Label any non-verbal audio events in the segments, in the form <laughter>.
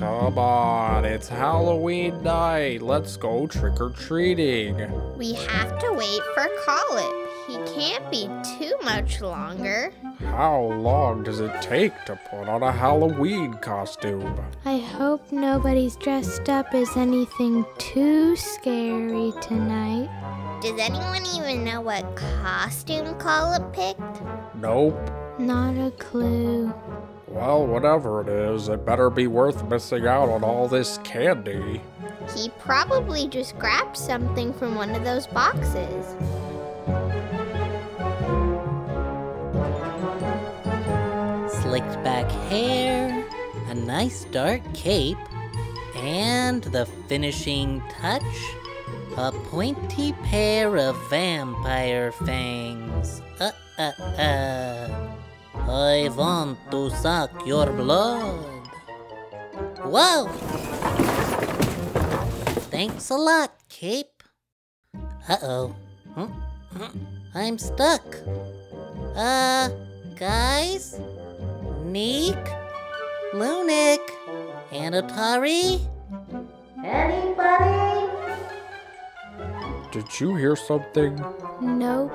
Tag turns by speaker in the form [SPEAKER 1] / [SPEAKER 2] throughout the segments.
[SPEAKER 1] Come on, it's Halloween night. Let's go trick or treating.
[SPEAKER 2] We have to wait for Colip. He can't be too much longer.
[SPEAKER 1] How long does it take to put on a Halloween costume?
[SPEAKER 3] I hope nobody's dressed up as anything too scary tonight.
[SPEAKER 2] Does anyone even know what costume Colip picked?
[SPEAKER 1] Nope.
[SPEAKER 3] Not a clue.
[SPEAKER 1] Well, whatever it is, it better be worth missing out on all this candy.
[SPEAKER 2] He probably just grabbed something from one of those boxes.
[SPEAKER 4] Slicked back hair, a nice dark cape, and the finishing touch a pointy pair of vampire fangs. Uh uh uh. I want to suck your blood. Whoa! Thanks a lot, Cape. Uh oh. I'm stuck. Uh, guys? Neq? Lunac? And Atari? Anybody?
[SPEAKER 1] Did you hear something?
[SPEAKER 3] Nope.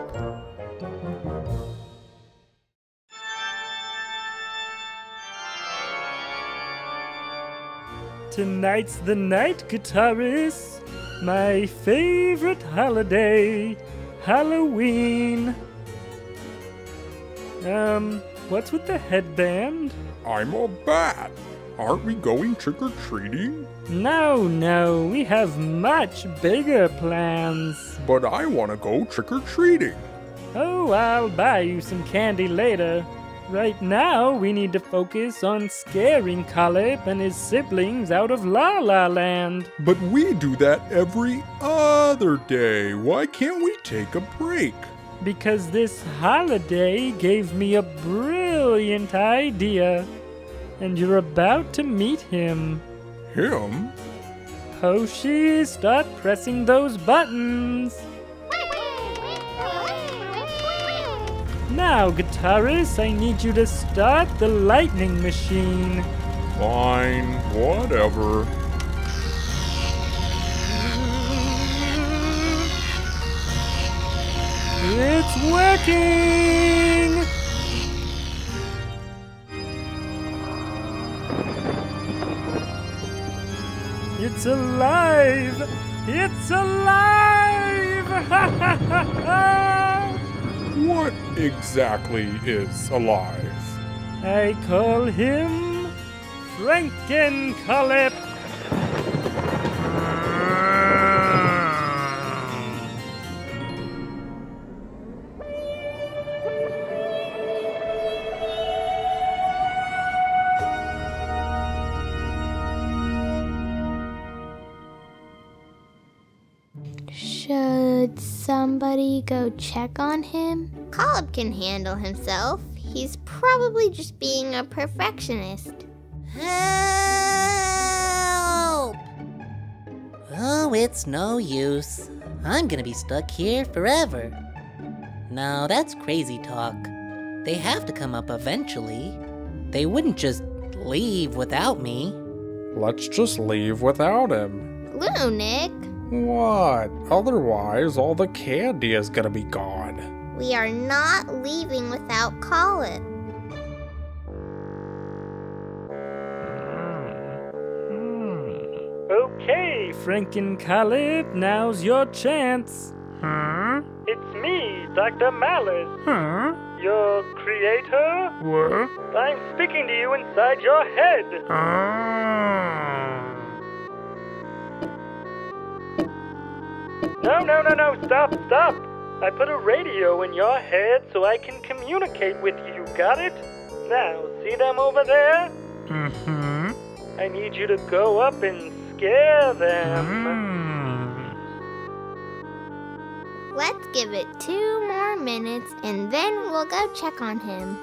[SPEAKER 5] Tonight's the night, Gytarus. My favorite holiday, Halloween. Um, what's with the headband?
[SPEAKER 1] I'm a bat. Aren't we going trick or treating?
[SPEAKER 5] No, no, we have much bigger plans.
[SPEAKER 1] But I want to go trick or treating.
[SPEAKER 5] Oh, I'll buy you some candy later. Right now, we need to focus on scaring Colip and his siblings out of La La Land.
[SPEAKER 1] But we do that every other day. Why can't we take a break?
[SPEAKER 5] Because this holiday gave me a brilliant idea. And you're about to meet him.
[SPEAKER 1] Him?
[SPEAKER 5] Hoshi, start pressing those buttons. Now, Gytarus, I need you to start the lightning machine.
[SPEAKER 1] Fine, whatever.
[SPEAKER 5] It's working! It's alive! It's alive! Ha ha ha ha!
[SPEAKER 1] What exactly is alive?
[SPEAKER 5] I call him Frankencolip.
[SPEAKER 3] Somebody go check on him?
[SPEAKER 2] Colip can handle himself. He's probably just being a perfectionist.
[SPEAKER 4] Help! Oh, it's no use. I'm gonna be stuck here forever. No, that's crazy talk. They have to come up eventually. They wouldn't just leave without me.
[SPEAKER 1] Let's just leave without him.
[SPEAKER 2] Lunac,
[SPEAKER 1] What? Otherwise, all the candy is gonna be gone.
[SPEAKER 2] we are not leaving without Colip.
[SPEAKER 5] Okay, Frankencolip, now's your chance.
[SPEAKER 6] Huh?
[SPEAKER 5] It's me, Dr. Malus,
[SPEAKER 6] Huh?
[SPEAKER 5] your creator.
[SPEAKER 6] What?
[SPEAKER 5] I'm speaking to you inside your head.
[SPEAKER 6] Ah.
[SPEAKER 5] No, no, no, no, stop, stop. I put a radio in your head so I can communicate with you, got it? Now, see them over there?
[SPEAKER 6] Mm-hmm.
[SPEAKER 5] I need you to go up and scare them.
[SPEAKER 6] Mm.
[SPEAKER 2] Let's give it two more minutes and then we'll go check on him.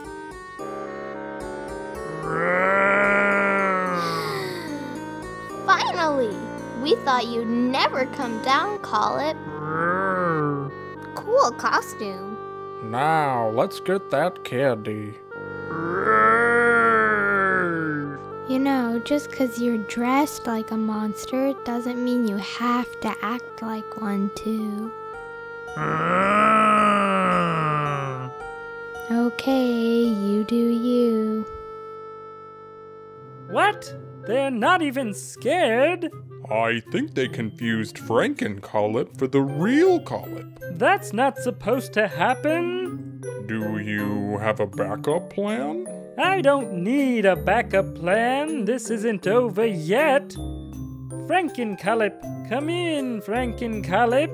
[SPEAKER 2] We thought you'd never come down, Colip. Cool costume.
[SPEAKER 1] Now, let's get that candy.
[SPEAKER 3] You know, just 'cause you're dressed like a monster doesn't mean you have to act like one too. Okay, you do you.
[SPEAKER 5] What? They're not even scared?
[SPEAKER 1] I think they confused Frankencolip for the real Colip.
[SPEAKER 5] That's not supposed to happen.
[SPEAKER 1] Do you have a backup plan?
[SPEAKER 5] I don't need a backup plan. This isn't over yet. Frankencolip, come in, Frankencolip.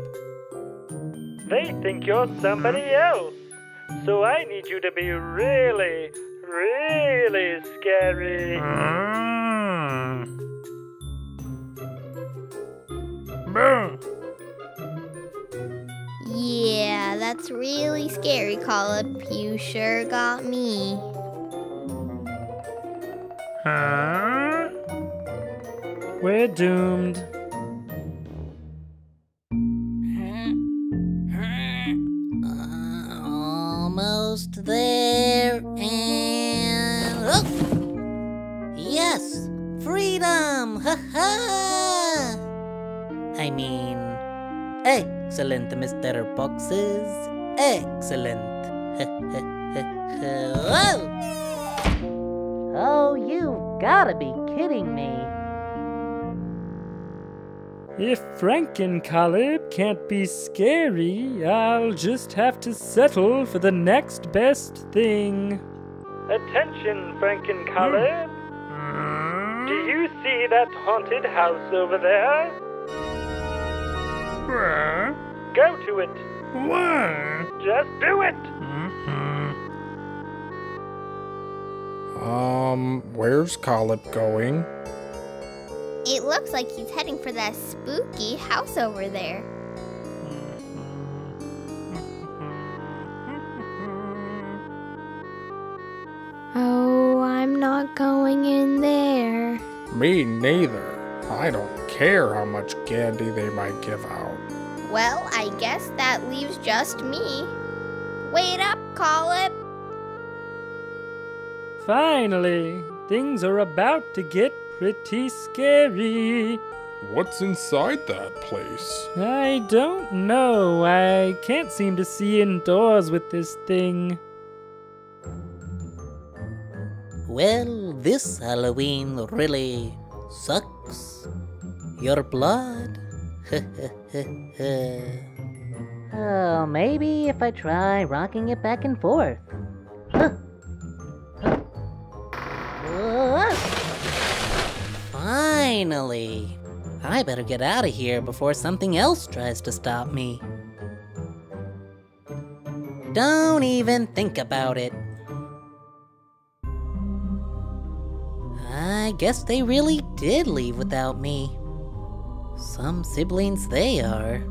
[SPEAKER 5] They think you're somebody else. So I need you to be really, really scary.
[SPEAKER 2] Yeah, that's really scary, Colip. You sure got me.
[SPEAKER 6] Huh?
[SPEAKER 5] We're doomed.
[SPEAKER 4] Almost there, I mean, excellent, Mr. Boxes. Excellent. <laughs> Whoa! Oh, you've gotta be kidding me.
[SPEAKER 5] If Frankencolip can't be scary, I'll just have to settle for the next best thing. Attention, Frankencolip. Do
[SPEAKER 6] Mm.
[SPEAKER 5] you see that haunted house over there?
[SPEAKER 6] Where?
[SPEAKER 5] Go to it.
[SPEAKER 6] Where?
[SPEAKER 5] Just do it.
[SPEAKER 6] Mhm.
[SPEAKER 1] Um, where's Colip going?
[SPEAKER 2] It looks like he's heading for that spooky house over there. <laughs>
[SPEAKER 3] Oh, I'm not going in there.
[SPEAKER 1] Me neither. I don't care how much candy they might give out.
[SPEAKER 2] Well, I guess that leaves just me. Wait up, Colip.
[SPEAKER 5] Finally, things are about to get pretty scary.
[SPEAKER 1] What's inside that place?
[SPEAKER 5] I don't know. I can't seem to see indoors with this thing.
[SPEAKER 4] Well, this Halloween really sucks. Your blood. <laughs> oh, maybe if I try rocking it back and forth. Finally. I better get out of here before something else tries to stop me. Don't even think about it. I guess they really did leave without me. Some siblings they are.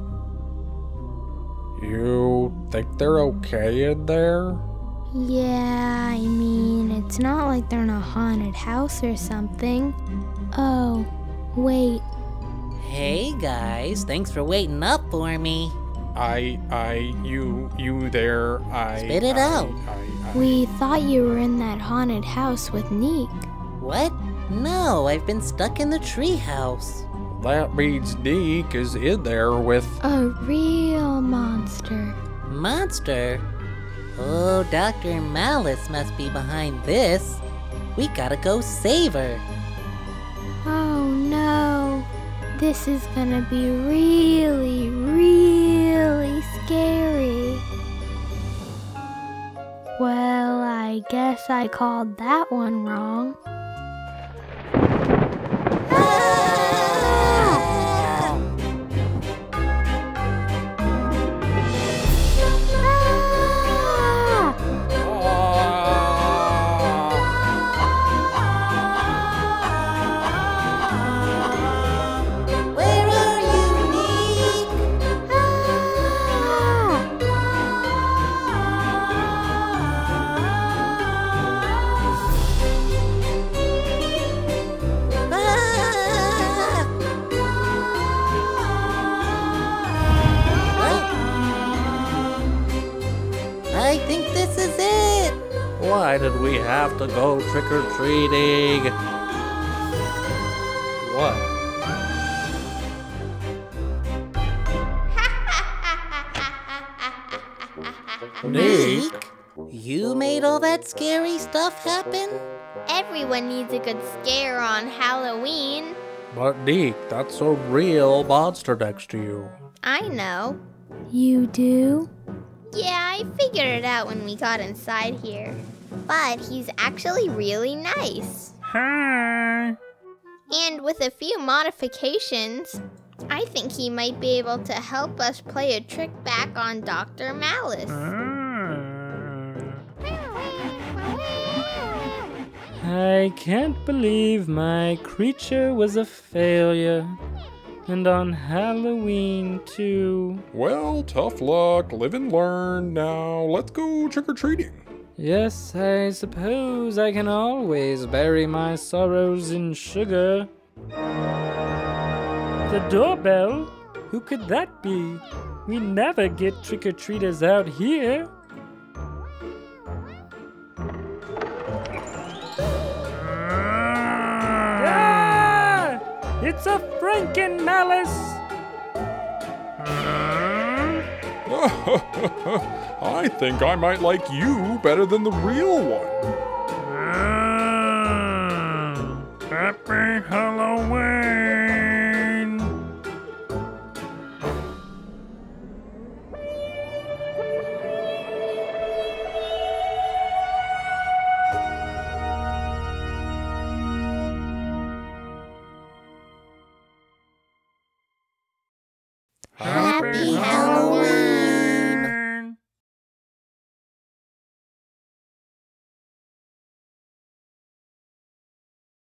[SPEAKER 1] You think they're okay in there?
[SPEAKER 3] Yeah, I mean, it's not like they're in a haunted house or something. Oh, wait.
[SPEAKER 4] Hey guys, thanks for waiting up for me.
[SPEAKER 1] I, I, you, you there, I.
[SPEAKER 4] Spit it
[SPEAKER 1] I-
[SPEAKER 4] out.
[SPEAKER 1] I, I,
[SPEAKER 3] We thought you were in that haunted house with Neq.
[SPEAKER 4] What? No, I've been stuck in the treehouse.
[SPEAKER 1] That means Neq is in there with.
[SPEAKER 3] A real monster.
[SPEAKER 4] Monster? Oh, Dr. Malus must be behind this. We gotta go save her.
[SPEAKER 3] Oh no. This is gonna be really, really scary. Well, I guess I called that one wrong.
[SPEAKER 4] This is it.
[SPEAKER 7] Why did we have to go trick or treating?
[SPEAKER 1] What? <laughs> Neq?
[SPEAKER 4] Neq, you made all that scary stuff happen?
[SPEAKER 2] Everyone needs a good scare on Halloween.
[SPEAKER 1] But Neq, that's a real monster next to you.
[SPEAKER 2] I know.
[SPEAKER 3] You do?
[SPEAKER 2] Yeah, I figured it out when we got inside here. But he's actually really nice.
[SPEAKER 6] Hi.
[SPEAKER 2] And with a few modifications, I think he might be able to help us play a trick back on Dr. Malus.
[SPEAKER 6] Ah.
[SPEAKER 5] I can't believe my creature was a failure. And on Halloween, too.
[SPEAKER 1] Well, tough luck. Live and learn. Now, let's go trick or treating.
[SPEAKER 5] Yes, I suppose I can always bury my sorrows in sugar. The doorbell? Who could that be? We never get trick or treaters out here. Ah! It's a Franken Malus! <laughs>
[SPEAKER 1] I think I might like you better than the real one.